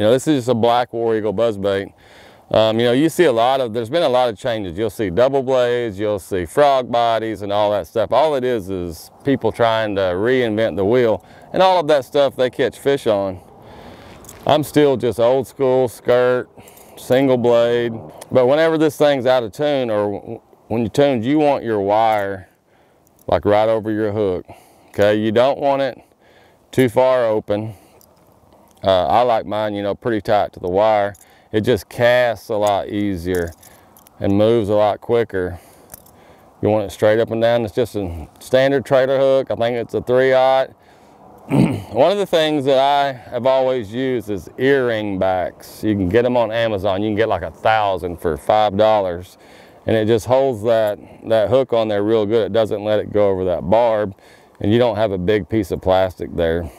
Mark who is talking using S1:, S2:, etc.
S1: You know, this is just a black war eagle buzzbait. Um, you know, you see a lot of, there's been a lot of changes. You'll see double blades, you'll see frog bodies and all that stuff. All it is is people trying to reinvent the wheel. And all of that stuff they catch fish on. I'm still just old school skirt, single blade. But whenever this thing's out of tune or when you tune, you want your wire like right over your hook. Okay, you don't want it too far open. Uh, I like mine, you know, pretty tight to the wire it just casts a lot easier and moves a lot quicker. You want it straight up and down. It's just a standard trailer hook. I think it's a 3-aught. One of the things that I have always used is earring backs. You can get them on Amazon. You can get like a thousand for $5. And it just holds that, that hook on there real good. It doesn't let it go over that barb. And you don't have a big piece of plastic there.